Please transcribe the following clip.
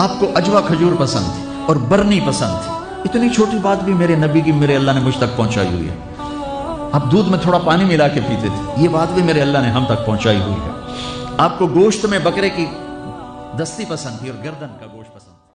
आपको अजवा खजूर पसंद थी और बरनी पसंद। थी इतनी छोटी बात भी मेरे नबी की, मेरे अल्लाह ने मुझ तक पहुंचाई हुई है। आप दूध में थोड़ा पानी मिला के पीते थे, ये बात भी मेरे अल्लाह ने हम तक पहुंचाई हुई है। आपको गोश्त में बकरे की दस्ती पसंद थी और गर्दन का गोश्त पसंद